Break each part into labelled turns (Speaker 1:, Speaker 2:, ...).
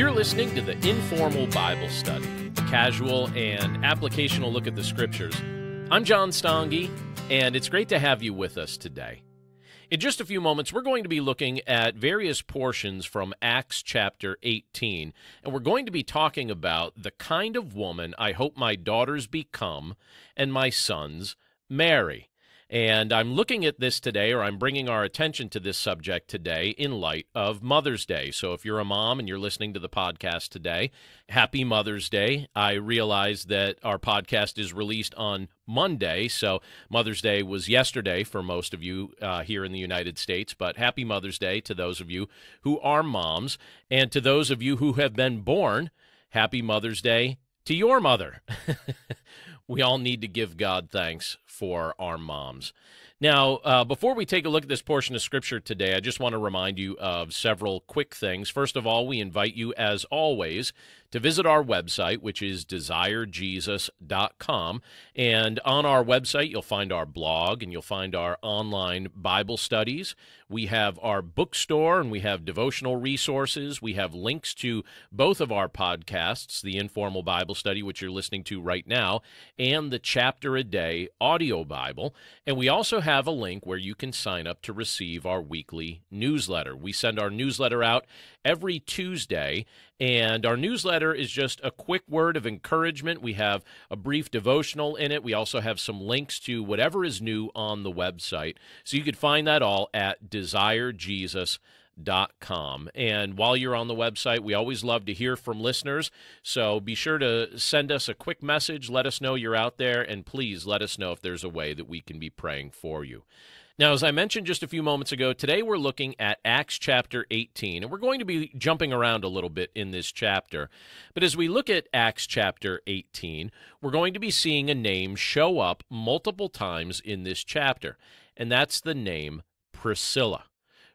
Speaker 1: You're listening to the Informal Bible Study, a casual and applicational look at the scriptures. I'm John Stange, and it's great to have you with us today. In just a few moments, we're going to be looking at various portions from Acts chapter 18, and we're going to be talking about the kind of woman I hope my daughters become and my sons marry. And I'm looking at this today, or I'm bringing our attention to this subject today in light of Mother's Day. So if you're a mom and you're listening to the podcast today, happy Mother's Day. I realize that our podcast is released on Monday, so Mother's Day was yesterday for most of you uh, here in the United States. But happy Mother's Day to those of you who are moms, and to those of you who have been born, happy Mother's Day to your mother. we all need to give God thanks for our moms. Now, uh, before we take a look at this portion of Scripture today, I just want to remind you of several quick things. First of all, we invite you, as always, to visit our website, which is desirejesus.com. And on our website, you'll find our blog and you'll find our online Bible studies. We have our bookstore and we have devotional resources. We have links to both of our podcasts, the Informal Bible Study, which you're listening to right now, and the Chapter a Day audio Bible. And we also have a link where you can sign up to receive our weekly newsletter. We send our newsletter out every Tuesday. And our newsletter is just a quick word of encouragement. We have a brief devotional in it. We also have some links to whatever is new on the website. So you could find that all at desirejesus.com. And while you're on the website, we always love to hear from listeners. So be sure to send us a quick message. Let us know you're out there. And please let us know if there's a way that we can be praying for you. Now, as I mentioned just a few moments ago, today we're looking at Acts chapter 18, and we're going to be jumping around a little bit in this chapter. But as we look at Acts chapter 18, we're going to be seeing a name show up multiple times in this chapter, and that's the name Priscilla.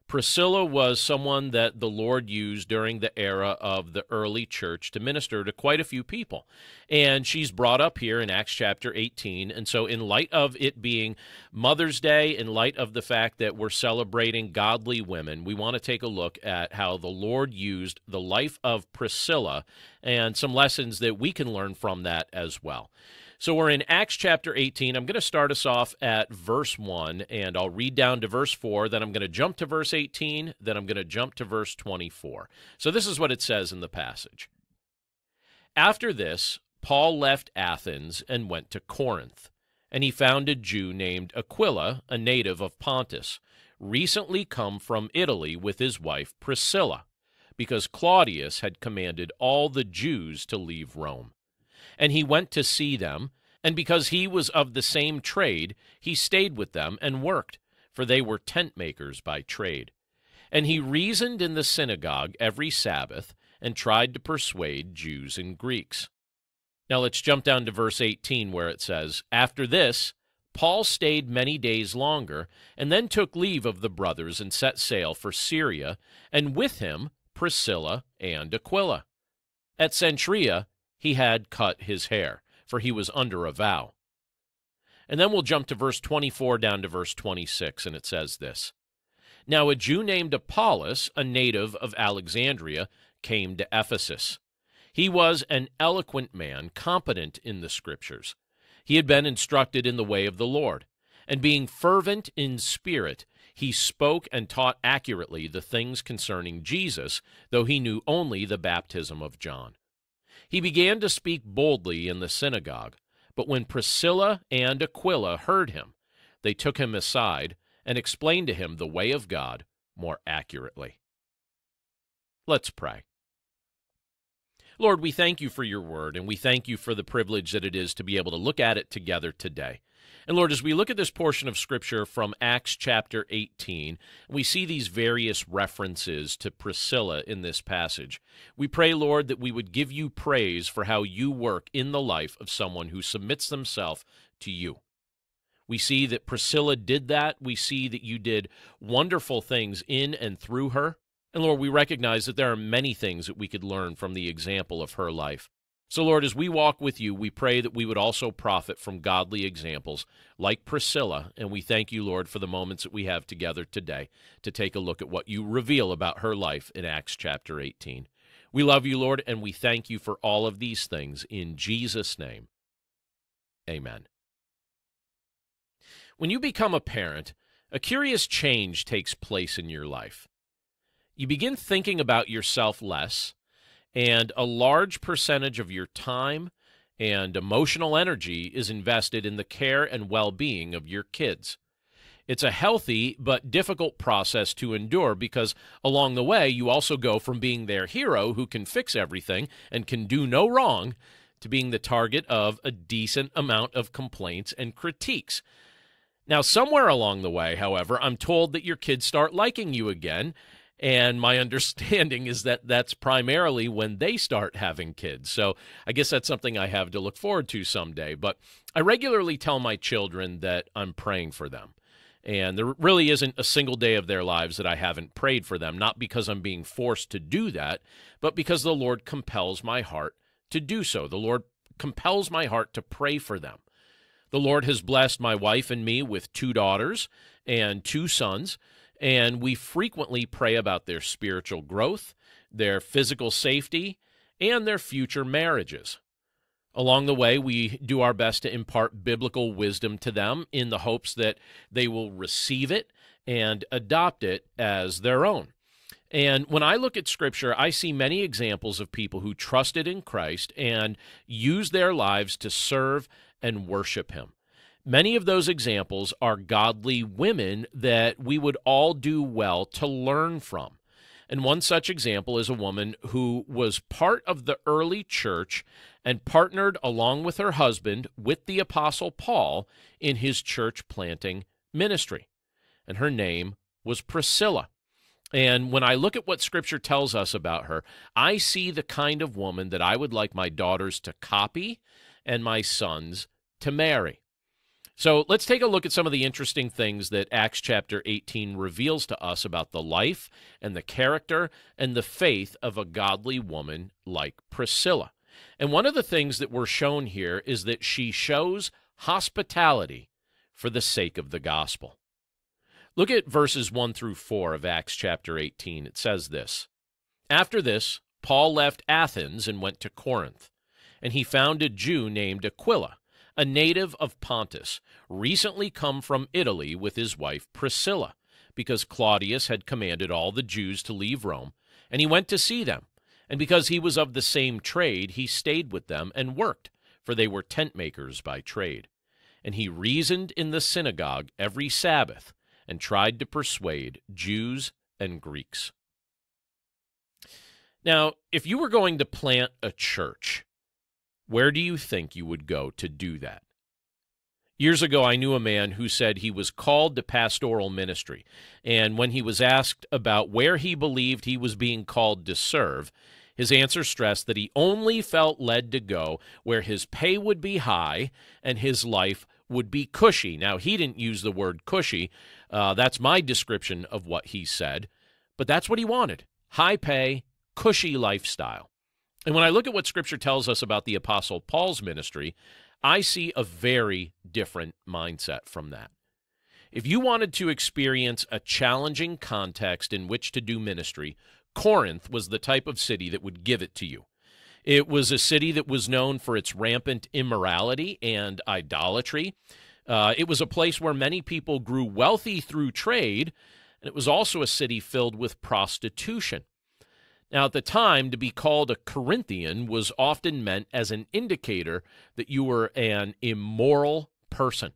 Speaker 1: Priscilla was someone that the Lord used during the era of the early church to minister to quite a few people. And she's brought up here in Acts chapter 18. And so, in light of it being Mother's Day, in light of the fact that we're celebrating godly women, we want to take a look at how the Lord used the life of Priscilla and some lessons that we can learn from that as well. So we're in Acts chapter 18. I'm going to start us off at verse 1, and I'll read down to verse 4. Then I'm going to jump to verse 18. Then I'm going to jump to verse 24. So this is what it says in the passage. After this, Paul left Athens and went to Corinth, and he found a Jew named Aquila, a native of Pontus, recently come from Italy with his wife Priscilla, because Claudius had commanded all the Jews to leave Rome and he went to see them. And because he was of the same trade, he stayed with them and worked, for they were tent makers by trade. And he reasoned in the synagogue every Sabbath and tried to persuade Jews and Greeks. Now let's jump down to verse 18 where it says, After this, Paul stayed many days longer, and then took leave of the brothers and set sail for Syria, and with him Priscilla and Aquila. At Cenchrea, he had cut his hair, for he was under a vow. And then we'll jump to verse 24 down to verse 26, and it says this Now a Jew named Apollos, a native of Alexandria, came to Ephesus. He was an eloquent man, competent in the Scriptures. He had been instructed in the way of the Lord, and being fervent in spirit, he spoke and taught accurately the things concerning Jesus, though he knew only the baptism of John. He began to speak boldly in the synagogue, but when Priscilla and Aquila heard him, they took him aside and explained to him the way of God more accurately. Let's pray. Lord, we thank you for your word, and we thank you for the privilege that it is to be able to look at it together today. And Lord, as we look at this portion of Scripture from Acts chapter 18, we see these various references to Priscilla in this passage. We pray, Lord, that we would give you praise for how you work in the life of someone who submits themselves to you. We see that Priscilla did that. We see that you did wonderful things in and through her. And Lord, we recognize that there are many things that we could learn from the example of her life. So, Lord, as we walk with you, we pray that we would also profit from godly examples like Priscilla, and we thank you, Lord, for the moments that we have together today to take a look at what you reveal about her life in Acts chapter 18. We love you, Lord, and we thank you for all of these things. In Jesus' name, amen. When you become a parent, a curious change takes place in your life. You begin thinking about yourself less, and a large percentage of your time and emotional energy is invested in the care and well being of your kids. It's a healthy but difficult process to endure because along the way, you also go from being their hero who can fix everything and can do no wrong to being the target of a decent amount of complaints and critiques. Now, somewhere along the way, however, I'm told that your kids start liking you again. And my understanding is that that's primarily when they start having kids. So I guess that's something I have to look forward to someday. But I regularly tell my children that I'm praying for them. And there really isn't a single day of their lives that I haven't prayed for them, not because I'm being forced to do that, but because the Lord compels my heart to do so. The Lord compels my heart to pray for them. The Lord has blessed my wife and me with two daughters and two sons, and we frequently pray about their spiritual growth, their physical safety, and their future marriages. Along the way, we do our best to impart biblical wisdom to them in the hopes that they will receive it and adopt it as their own. And when I look at Scripture, I see many examples of people who trusted in Christ and used their lives to serve and worship Him. Many of those examples are godly women that we would all do well to learn from. And one such example is a woman who was part of the early church and partnered along with her husband with the Apostle Paul in his church planting ministry. And her name was Priscilla. And when I look at what Scripture tells us about her, I see the kind of woman that I would like my daughters to copy and my sons to marry. So let's take a look at some of the interesting things that Acts chapter 18 reveals to us about the life and the character and the faith of a godly woman like Priscilla. And one of the things that we're shown here is that she shows hospitality for the sake of the gospel. Look at verses 1 through 4 of Acts chapter 18. It says this After this, Paul left Athens and went to Corinth, and he found a Jew named Aquila a native of Pontus, recently come from Italy with his wife Priscilla, because Claudius had commanded all the Jews to leave Rome, and he went to see them. And because he was of the same trade, he stayed with them and worked, for they were tent makers by trade. And he reasoned in the synagogue every Sabbath, and tried to persuade Jews and Greeks. Now, if you were going to plant a church, where do you think you would go to do that? Years ago, I knew a man who said he was called to pastoral ministry. And when he was asked about where he believed he was being called to serve, his answer stressed that he only felt led to go where his pay would be high and his life would be cushy. Now, he didn't use the word cushy. Uh, that's my description of what he said. But that's what he wanted high pay, cushy lifestyle. And when I look at what Scripture tells us about the Apostle Paul's ministry, I see a very different mindset from that. If you wanted to experience a challenging context in which to do ministry, Corinth was the type of city that would give it to you. It was a city that was known for its rampant immorality and idolatry. Uh, it was a place where many people grew wealthy through trade, and it was also a city filled with prostitution. Now, at the time, to be called a Corinthian was often meant as an indicator that you were an immoral person.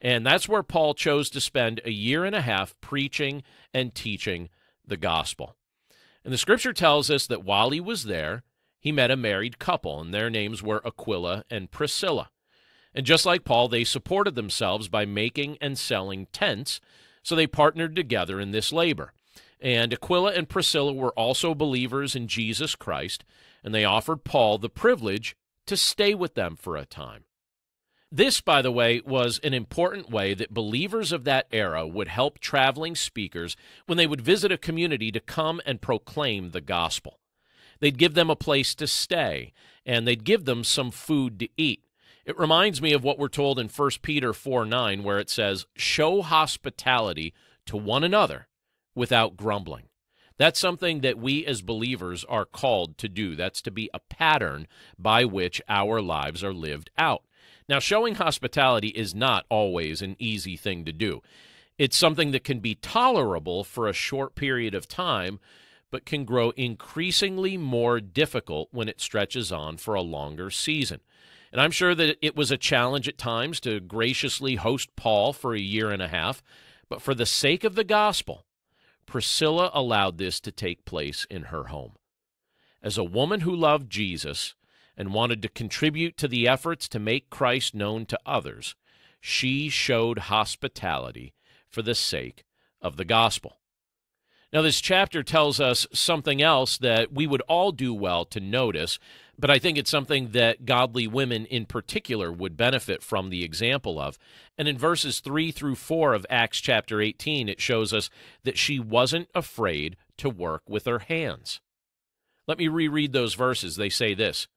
Speaker 1: And that's where Paul chose to spend a year and a half preaching and teaching the gospel. And the scripture tells us that while he was there, he met a married couple, and their names were Aquila and Priscilla. And just like Paul, they supported themselves by making and selling tents, so they partnered together in this labor. And Aquila and Priscilla were also believers in Jesus Christ, and they offered Paul the privilege to stay with them for a time. This, by the way, was an important way that believers of that era would help traveling speakers when they would visit a community to come and proclaim the gospel. They'd give them a place to stay, and they'd give them some food to eat. It reminds me of what we're told in 1 Peter 4 9, where it says, Show hospitality to one another without grumbling. That's something that we as believers are called to do. That's to be a pattern by which our lives are lived out. Now, showing hospitality is not always an easy thing to do. It's something that can be tolerable for a short period of time, but can grow increasingly more difficult when it stretches on for a longer season. And I'm sure that it was a challenge at times to graciously host Paul for a year and a half, but for the sake of the gospel, Priscilla allowed this to take place in her home. As a woman who loved Jesus and wanted to contribute to the efforts to make Christ known to others, she showed hospitality for the sake of the gospel. Now, this chapter tells us something else that we would all do well to notice, but I think it's something that godly women in particular would benefit from the example of. And in verses 3 through 4 of Acts chapter 18, it shows us that she wasn't afraid to work with her hands. Let me reread those verses. They say this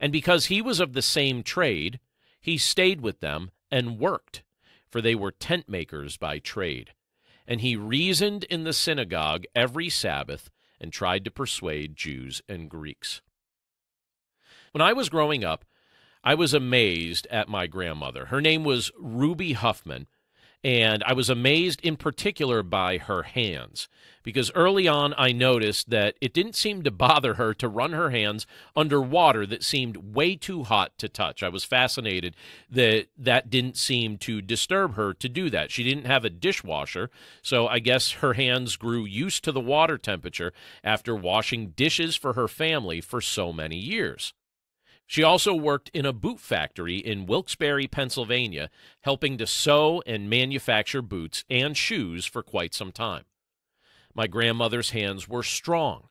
Speaker 1: And because he was of the same trade, he stayed with them and worked, for they were tent makers by trade and he reasoned in the synagogue every Sabbath and tried to persuade Jews and Greeks. When I was growing up, I was amazed at my grandmother. Her name was Ruby Huffman, and I was amazed in particular by her hands because early on I noticed that it didn't seem to bother her to run her hands under water that seemed way too hot to touch. I was fascinated that that didn't seem to disturb her to do that. She didn't have a dishwasher, so I guess her hands grew used to the water temperature after washing dishes for her family for so many years. She also worked in a boot factory in Wilkes-Barre, Pennsylvania, helping to sew and manufacture boots and shoes for quite some time. My grandmother's hands were strong,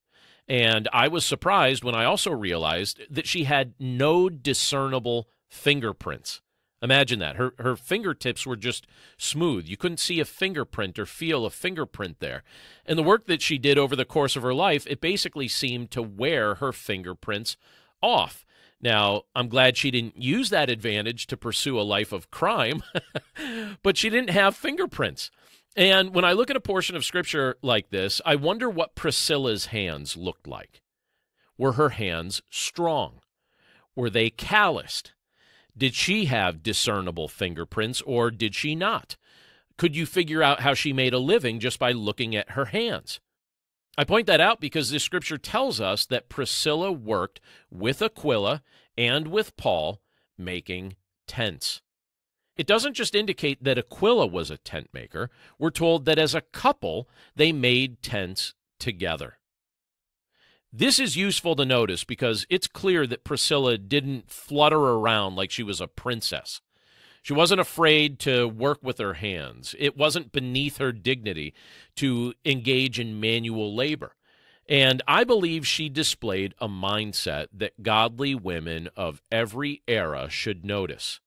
Speaker 1: and I was surprised when I also realized that she had no discernible fingerprints. Imagine that. Her her fingertips were just smooth. You couldn't see a fingerprint or feel a fingerprint there. And the work that she did over the course of her life, it basically seemed to wear her fingerprints off. Now, I'm glad she didn't use that advantage to pursue a life of crime, but she didn't have fingerprints. And when I look at a portion of scripture like this, I wonder what Priscilla's hands looked like. Were her hands strong? Were they calloused? Did she have discernible fingerprints or did she not? Could you figure out how she made a living just by looking at her hands? I point that out because this scripture tells us that Priscilla worked with Aquila and with Paul making tents. It doesn't just indicate that Aquila was a tent maker. We're told that as a couple, they made tents together. This is useful to notice because it's clear that Priscilla didn't flutter around like she was a princess. She wasn't afraid to work with her hands. It wasn't beneath her dignity to engage in manual labor. And I believe she displayed a mindset that godly women of every era should notice.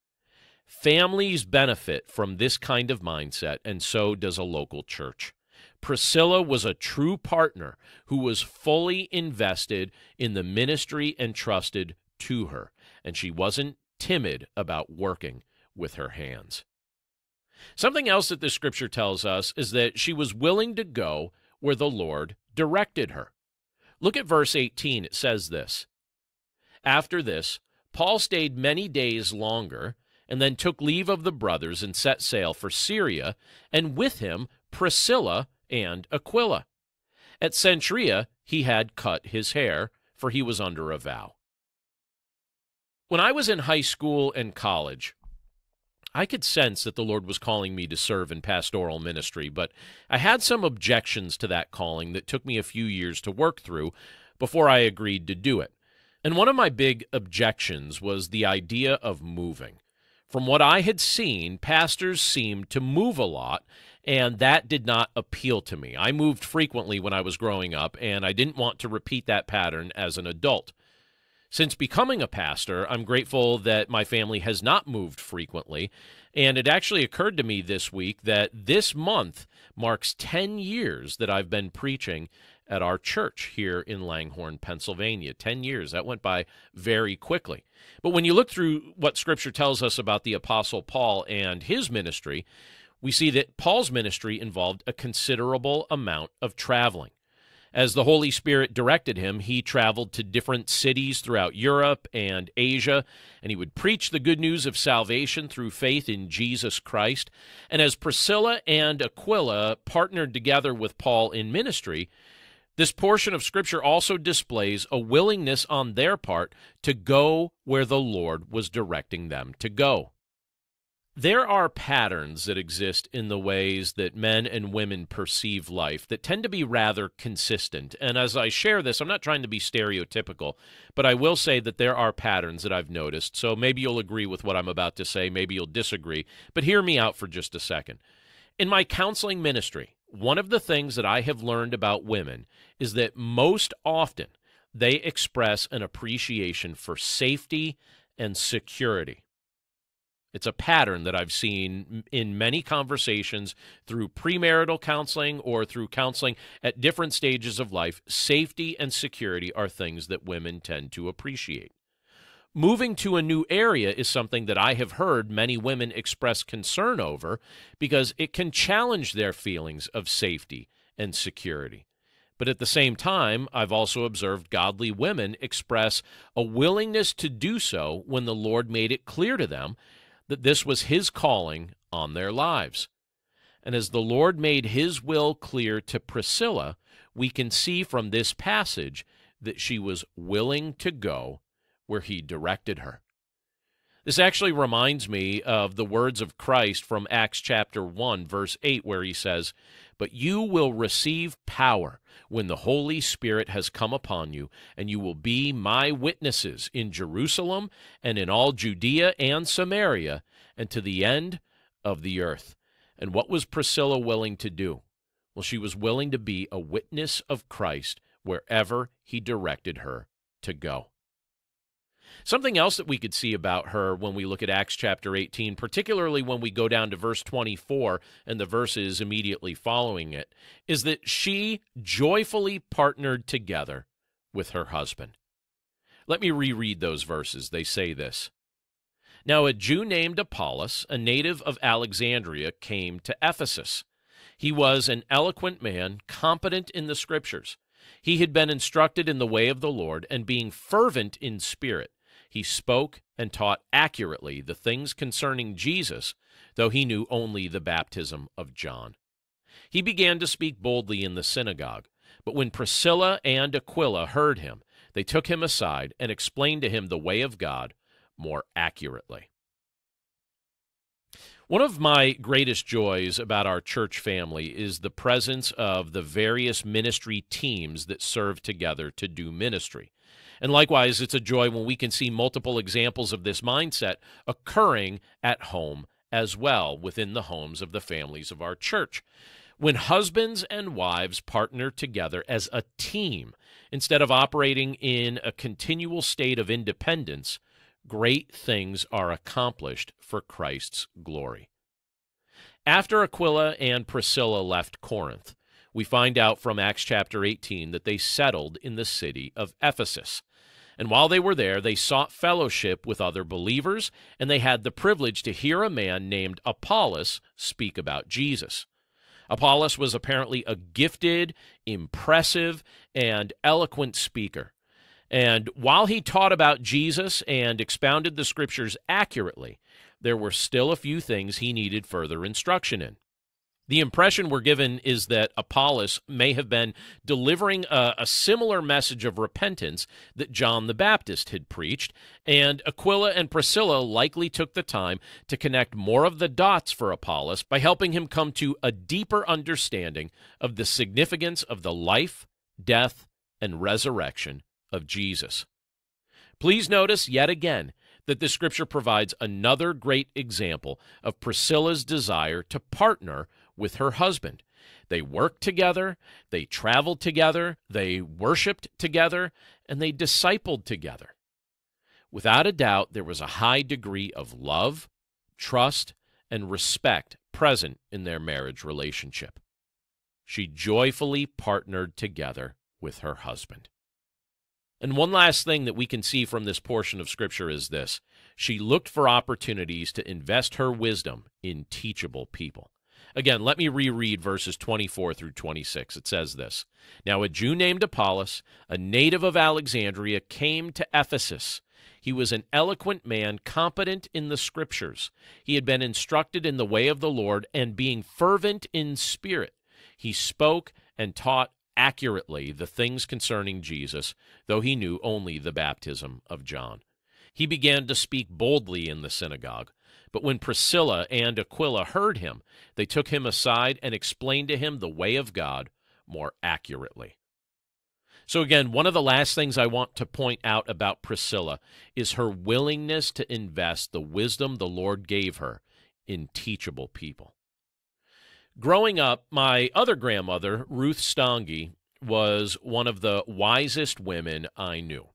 Speaker 1: Families benefit from this kind of mindset, and so does a local church. Priscilla was a true partner who was fully invested in the ministry entrusted to her, and she wasn't timid about working with her hands. Something else that the scripture tells us is that she was willing to go where the Lord directed her. Look at verse 18. It says this After this, Paul stayed many days longer and then took leave of the brothers and set sail for Syria, and with him Priscilla and Aquila. At Cenchrea, he had cut his hair, for he was under a vow. When I was in high school and college, I could sense that the Lord was calling me to serve in pastoral ministry, but I had some objections to that calling that took me a few years to work through before I agreed to do it. And one of my big objections was the idea of moving. From what I had seen, pastors seemed to move a lot, and that did not appeal to me. I moved frequently when I was growing up, and I didn't want to repeat that pattern as an adult. Since becoming a pastor, I'm grateful that my family has not moved frequently. And it actually occurred to me this week that this month marks 10 years that I've been preaching at our church here in Langhorne, Pennsylvania. 10 years. That went by very quickly. But when you look through what Scripture tells us about the Apostle Paul and his ministry, we see that Paul's ministry involved a considerable amount of traveling. As the Holy Spirit directed him, he traveled to different cities throughout Europe and Asia, and he would preach the good news of salvation through faith in Jesus Christ. And as Priscilla and Aquila partnered together with Paul in ministry, this portion of Scripture also displays a willingness on their part to go where the Lord was directing them to go. There are patterns that exist in the ways that men and women perceive life that tend to be rather consistent. And as I share this, I'm not trying to be stereotypical, but I will say that there are patterns that I've noticed. So maybe you'll agree with what I'm about to say, maybe you'll disagree, but hear me out for just a second. In my counseling ministry, one of the things that I have learned about women is that most often they express an appreciation for safety and security. It's a pattern that I've seen in many conversations through premarital counseling or through counseling at different stages of life. Safety and security are things that women tend to appreciate. Moving to a new area is something that I have heard many women express concern over because it can challenge their feelings of safety and security. But at the same time, I've also observed godly women express a willingness to do so when the Lord made it clear to them that this was his calling on their lives. And as the Lord made his will clear to Priscilla, we can see from this passage that she was willing to go where he directed her. This actually reminds me of the words of Christ from Acts chapter 1, verse 8, where he says, But you will receive power when the Holy Spirit has come upon you, and you will be my witnesses in Jerusalem and in all Judea and Samaria and to the end of the earth. And what was Priscilla willing to do? Well, she was willing to be a witness of Christ wherever he directed her to go. Something else that we could see about her when we look at Acts chapter 18, particularly when we go down to verse 24 and the verses immediately following it, is that she joyfully partnered together with her husband. Let me reread those verses. They say this Now a Jew named Apollos, a native of Alexandria, came to Ephesus. He was an eloquent man, competent in the scriptures. He had been instructed in the way of the Lord, and being fervent in spirit, he spoke and taught accurately the things concerning Jesus, though he knew only the baptism of John. He began to speak boldly in the synagogue, but when Priscilla and Aquila heard him, they took him aside and explained to him the way of God more accurately. One of my greatest joys about our church family is the presence of the various ministry teams that serve together to do ministry. And likewise, it's a joy when we can see multiple examples of this mindset occurring at home as well within the homes of the families of our church. When husbands and wives partner together as a team, instead of operating in a continual state of independence, great things are accomplished for Christ's glory. After Aquila and Priscilla left Corinth, we find out from Acts chapter 18 that they settled in the city of Ephesus. And while they were there, they sought fellowship with other believers, and they had the privilege to hear a man named Apollos speak about Jesus. Apollos was apparently a gifted, impressive, and eloquent speaker. And while he taught about Jesus and expounded the scriptures accurately, there were still a few things he needed further instruction in. The impression we're given is that Apollos may have been delivering a, a, similar message of repentance that John the Baptist had preached, and Aquila and Priscilla likely took the time to connect more of the dots for Apollos by helping him come to a deeper understanding of the significance of the life, death, and resurrection of Jesus. Please notice yet again that the scripture provides another great example of Priscilla's desire to partner with her husband. They worked together, they traveled together, they worshiped together, and they discipled together. Without a doubt, there was a high degree of love, trust, and respect present in their marriage relationship. She joyfully partnered together with her husband. And one last thing that we can see from this portion of Scripture is this she looked for opportunities to invest her wisdom in teachable people. Again, let me reread verses 24 through 26. It says this Now a Jew named Apollos, a native of Alexandria, came to Ephesus. He was an eloquent man, competent in the scriptures. He had been instructed in the way of the Lord, and being fervent in spirit, he spoke and taught accurately the things concerning Jesus, though he knew only the baptism of John. He began to speak boldly in the synagogue. But when Priscilla and Aquila heard him, they took him aside and explained to him the way of God more accurately. So, again, one of the last things I want to point out about Priscilla is her willingness to invest the wisdom the Lord gave her in teachable people. Growing up, my other grandmother, Ruth Stange, was one of the wisest women I knew.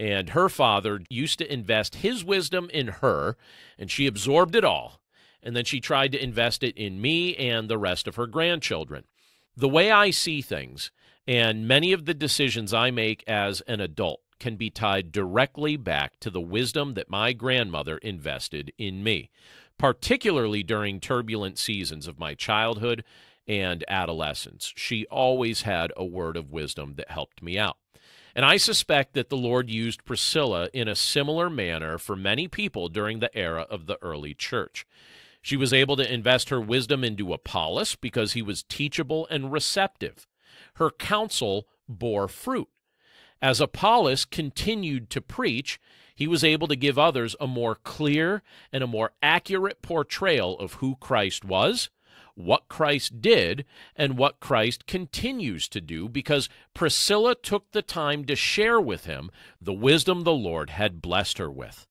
Speaker 1: And her father used to invest his wisdom in her, and she absorbed it all. And then she tried to invest it in me and the rest of her grandchildren. The way I see things, and many of the decisions I make as an adult, can be tied directly back to the wisdom that my grandmother invested in me, particularly during turbulent seasons of my childhood and adolescence. She always had a word of wisdom that helped me out. And I suspect that the Lord used Priscilla in a similar manner for many people during the era of the early church. She was able to invest her wisdom into Apollos because he was teachable and receptive. Her counsel bore fruit. As Apollos continued to preach, he was able to give others a more clear and a more accurate portrayal of who Christ was what Christ did and what Christ continues to do because Priscilla took the time to share with him the wisdom the Lord had blessed her with.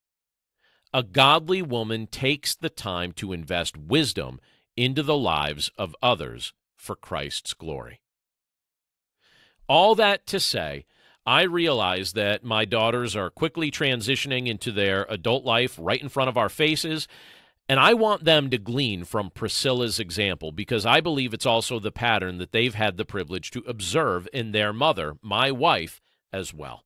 Speaker 1: A godly woman takes the time to invest wisdom into the lives of others for Christ's glory. All that to say, I realize that my daughters are quickly transitioning into their adult life right in front of our faces, and I want them to glean from Priscilla's example because I believe it's also the pattern that they've had the privilege to observe in their mother, my wife, as well.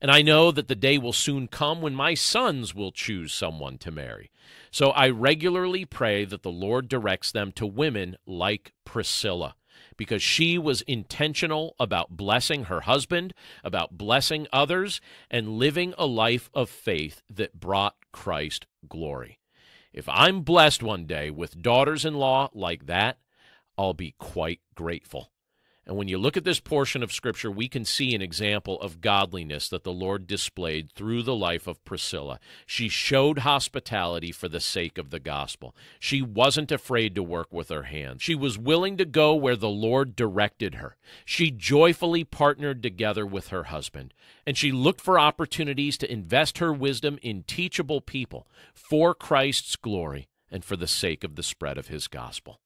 Speaker 1: And I know that the day will soon come when my sons will choose someone to marry. So I regularly pray that the Lord directs them to women like Priscilla because she was intentional about blessing her husband, about blessing others, and living a life of faith that brought Christ glory. If I'm blessed one day with daughters in law like that, I'll be quite grateful. And when you look at this portion of Scripture, we can see an example of godliness that the Lord displayed through the life of Priscilla. She showed hospitality for the sake of the gospel. She wasn't afraid to work with her hands. She was willing to go where the Lord directed her. She joyfully partnered together with her husband, and she looked for opportunities to invest her wisdom in teachable people for Christ's glory and for the sake of the spread of his gospel.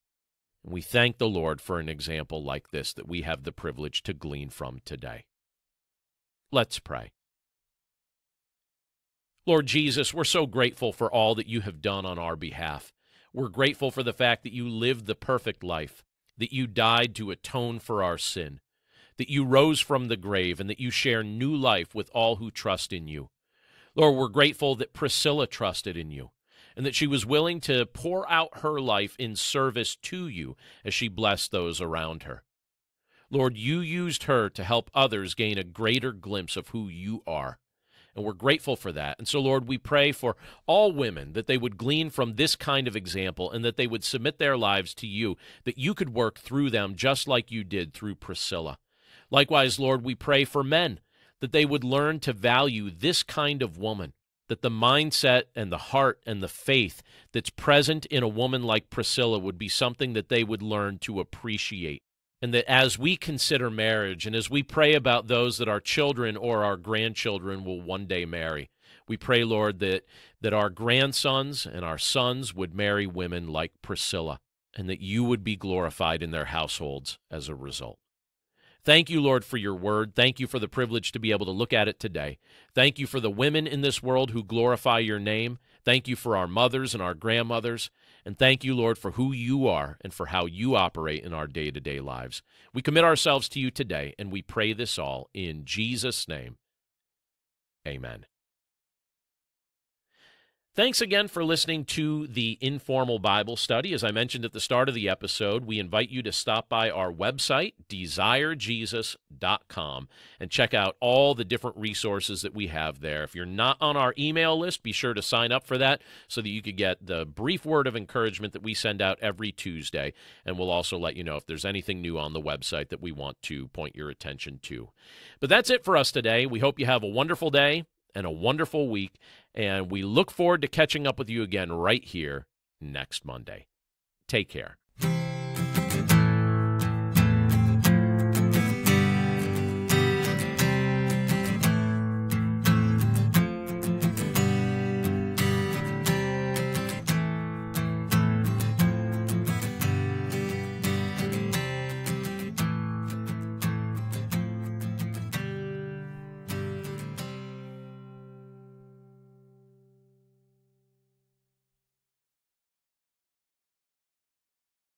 Speaker 1: We thank the Lord for an example like this that we have the privilege to glean from today. Let's pray. Lord Jesus, we're so grateful for all that you have done on our behalf. We're grateful for the fact that you lived the perfect life, that you died to atone for our sin, that you rose from the grave, and that you share new life with all who trust in you. Lord, we're grateful that Priscilla trusted in you and that she was willing to pour out her life in service to you as she blessed those around her. Lord, you used her to help others gain a greater glimpse of who you are. And we're grateful for that. And so, Lord, we pray for all women that they would glean from this kind of example and that they would submit their lives to you, that you could work through them just like you did through Priscilla. Likewise, Lord, we pray for men that they would learn to value this kind of woman that the mindset and the heart and the faith that's present in a woman like Priscilla would be something that they would learn to appreciate. And that as we consider marriage and as we pray about those that our children or our grandchildren will one day marry, we pray, Lord, that, that our grandsons and our sons would marry women like Priscilla and that you would be glorified in their households as a result. Thank you, Lord, for your word. Thank you for the privilege to be able to look at it today. Thank you for the women in this world who glorify your name. Thank you for our mothers and our grandmothers. And thank you, Lord, for who you are and for how you operate in our day to day lives. We commit ourselves to you today, and we pray this all in Jesus' name. Amen. Thanks again for listening to the Informal Bible Study. As I mentioned at the start of the episode, we invite you to stop by our website, desirejesus.com, and check out all the different resources that we have there. If you're not on our email list, be sure to sign up for that so that you could get the brief word of encouragement that we send out every Tuesday. And we'll also let you know if there's anything new on the website that we want to point your attention to. But that's it for us today. We hope you have a wonderful day and a wonderful week. And we look forward to catching up with you again right here next Monday. Take care.